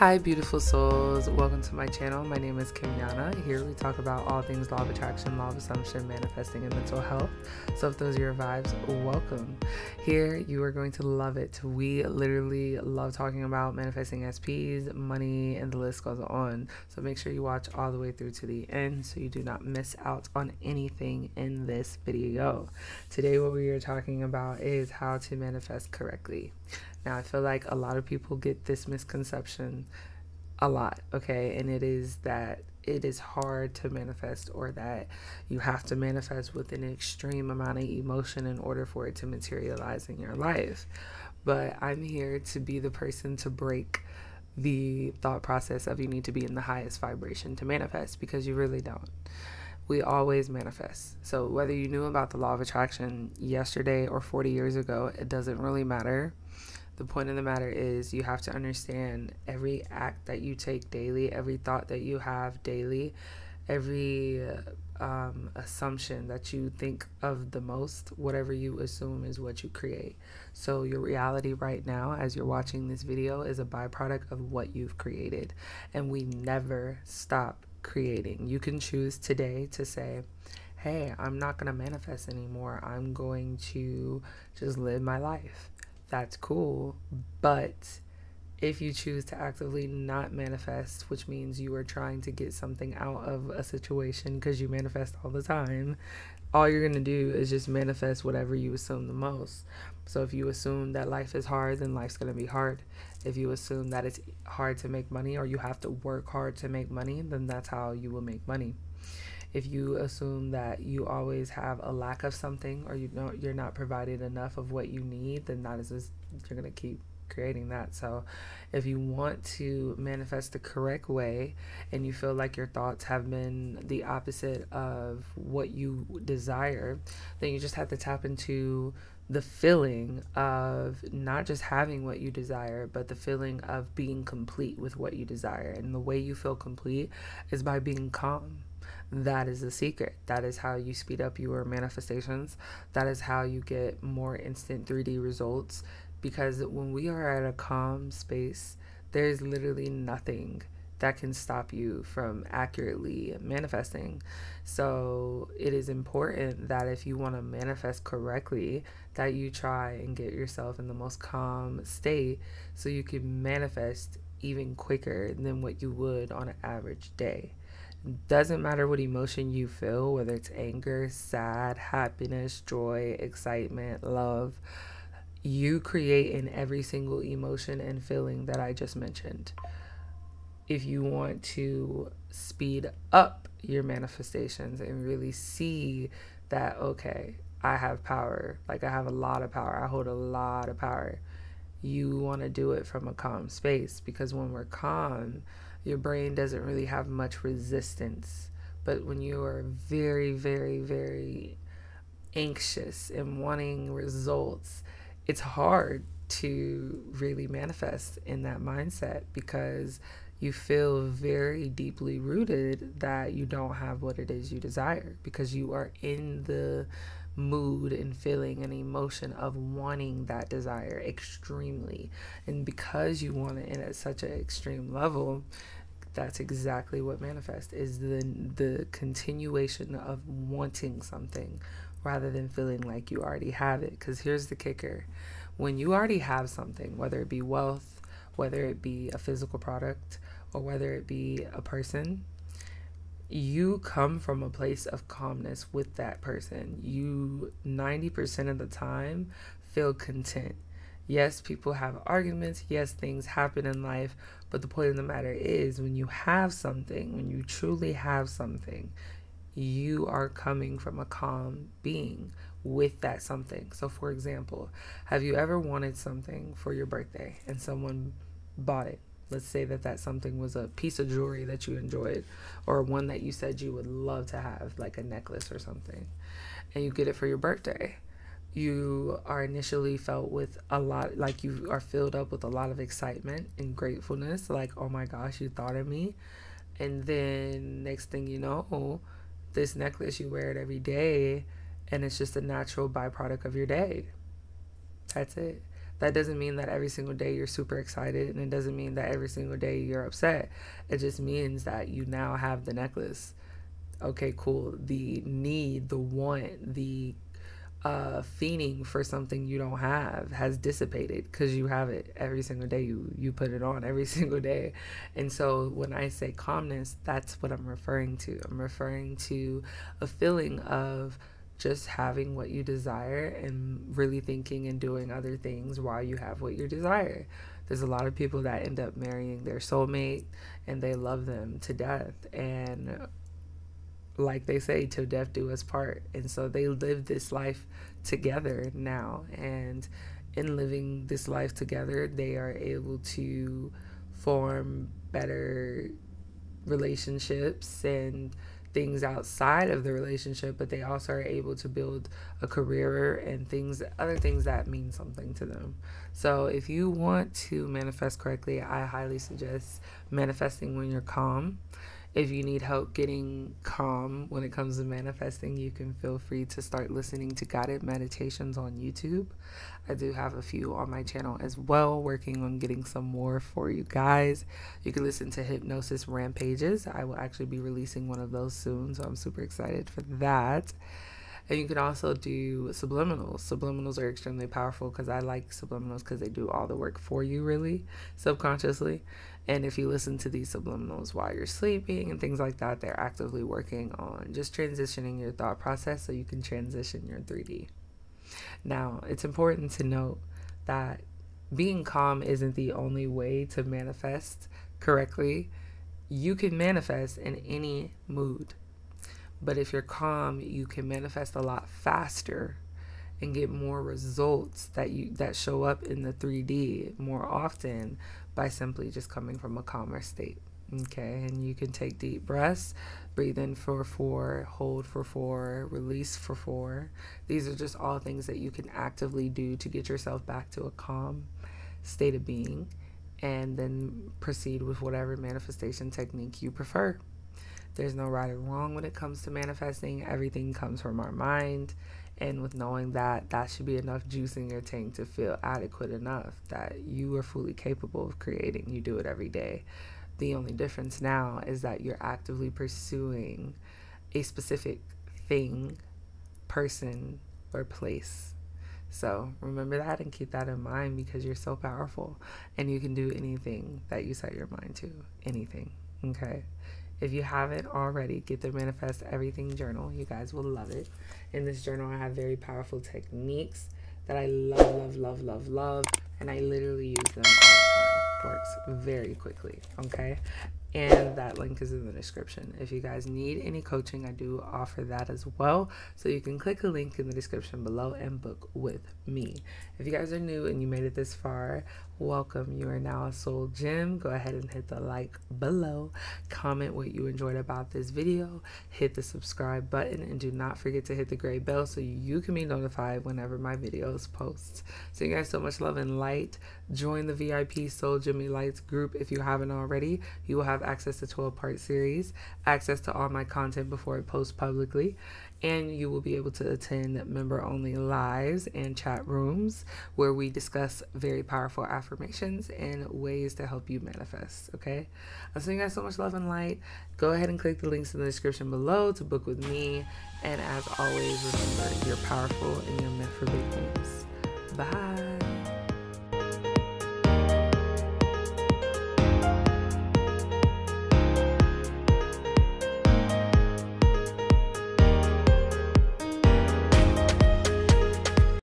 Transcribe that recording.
Hi, beautiful souls. Welcome to my channel. My name is Kymyonna. Here we talk about all things law of attraction, law of assumption, manifesting, and mental health. So, if those are your vibes, welcome. Here you are going to love it. We literally love talking about manifesting SPs, money, and the list goes on. So, make sure you watch all the way through to the end so you do not miss out on anything in this video. Today, what we are talking about is how to manifest correctly. Now, I feel like a lot of people get this misconception a lot, okay? And it is that it is hard to manifest or that you have to manifest with an extreme amount of emotion in order for it to materialize in your life. But I'm here to be the person to break the thought process of you need to be in the highest vibration to manifest because you really don't. We always manifest. So, whether you knew about the law of attraction yesterday or 40 years ago, it doesn't really matter the point of the matter is you have to understand every act that you take daily, every thought that you have daily, every um, assumption that you think of the most, whatever you assume is what you create. So, your reality right now, as you're watching this video, is a byproduct of what you've created. And we never stop creating. You can choose today to say, hey, I'm not going to manifest anymore. I'm going to just live my life that's cool. But if you choose to actively not manifest, which means you are trying to get something out of a situation because you manifest all the time, all you're going to do is just manifest whatever you assume the most. So if you assume that life is hard, then life's going to be hard. If you assume that it's hard to make money or you have to work hard to make money, then that's how you will make money if you assume that you always have a lack of something or you know you're not provided enough of what you need, then that is just, you're gonna keep creating that. So, if you want to manifest the correct way and you feel like your thoughts have been the opposite of what you desire, then you just have to tap into the feeling of not just having what you desire, but the feeling of being complete with what you desire. And the way you feel complete is by being calm that is the secret. That is how you speed up your manifestations. That is how you get more instant 3D results. Because when we are at a calm space, there's literally nothing that can stop you from accurately manifesting. So it is important that if you want to manifest correctly, that you try and get yourself in the most calm state so you can manifest even quicker than what you would on an average day. Doesn't matter what emotion you feel, whether it's anger, sad, happiness, joy, excitement, love, you create in every single emotion and feeling that I just mentioned. If you want to speed up your manifestations and really see that, okay, I have power, like I have a lot of power, I hold a lot of power, you want to do it from a calm space because when we're calm, your brain doesn't really have much resistance. But when you are very, very, very anxious and wanting results, it's hard to really manifest in that mindset because you feel very deeply rooted that you don't have what it is you desire because you are in the mood and feeling and emotion of wanting that desire extremely. And because you want it at such an extreme level, that's exactly what manifest is the the continuation of wanting something rather than feeling like you already have it cuz here's the kicker when you already have something whether it be wealth whether it be a physical product or whether it be a person you come from a place of calmness with that person. You 90% of the time feel content. Yes, people have arguments. Yes, things happen in life. But the point of the matter is, when you have something, when you truly have something, you are coming from a calm being with that something. So, for example, have you ever wanted something for your birthday and someone bought it? Let's say that that something was a piece of jewelry that you enjoyed or one that you said you would love to have like a necklace or something and you get it for your birthday. You are initially felt with a lot like you are filled up with a lot of excitement and gratefulness like oh my gosh you thought of me. And then next thing you know this necklace you wear it every day and it's just a natural byproduct of your day. That's it That doesn't mean that every single day you're super excited, and it doesn't mean that every single day you're upset. It just means that you now have the necklace. Okay, cool. The need, the want, the uh, for something you don't have has dissipated because you have it every single day. You you put it on every single day, and so when I say calmness, that's what I'm referring to. I'm referring to a feeling of just having what you desire and really thinking and doing other things while you have what you desire. There's a lot of people that end up marrying their soulmate and they love them to death and like they say, till death do us part. And so they live this life together now. And in living this life together, they are able to form better relationships and things outside of the relationship, but they also are able to build a career and things, other things that mean something to them. So, if you want to manifest correctly, I highly suggest manifesting when you're calm if you need help getting calm when it comes to manifesting, you can feel free to start listening to guided meditations on YouTube. I do have a few on my channel as well, working on getting some more for you guys. You can listen to Hypnosis Rampages. I will actually be releasing one of those soon, so I'm super excited for that. And you can also do subliminals. Subliminals are extremely powerful because I like subliminals because they do all the work for you, really, subconsciously. And if you listen to these subliminals while you're sleeping and things like that, they're actively working on just transitioning your thought process so you can transition your 3D. Now, it's important to note that being calm isn't the only way to manifest correctly. You can manifest in any mood. But if you're calm, you can manifest a lot faster and get more results that you that show up in the 3D more often by simply just coming from a calmer state. Okay, and you can take deep breaths, breathe in for four, hold for four, release for four. These are just all things that you can actively do to get yourself back to a calm state of being and then proceed with whatever manifestation technique you prefer. There's no right or wrong when it comes to manifesting. Everything comes from our mind. And with knowing that, that should be enough juice in your tank to feel adequate enough that you are fully capable of creating. You do it every day. The only difference now is that you're actively pursuing a specific thing, person, or place. So remember that and keep that in mind because you're so powerful and you can do anything that you set your mind to. Anything. Okay. If you haven't already, get the Manifest Everything journal. You guys will love it. In this journal, I have very powerful techniques that I love, love, love, love, love. And I literally use them all the time. Works very quickly. Okay and that link is in the description. If you guys need any coaching, I do offer that as well. So you can click a link in the description below and book with me. If you guys are new and you made it this far, welcome. You are now a soul gem. Go ahead and hit the like below. Comment what you enjoyed about this video. Hit the subscribe button and do not forget to hit the gray bell so you can be notified whenever my videos post. So you guys so much love and light. Join the VIP Soul Gem Elites group if you haven't already. You will have have access to 12 part series, access to all my content before it posts publicly, and you will be able to attend member only lives and chat rooms where we discuss very powerful affirmations and ways to help you manifest. Okay, I'm sending you guys so much love and light. Go ahead and click the links in the description below to book with me. And as always, remember you're powerful and you're meant for big things. Bye.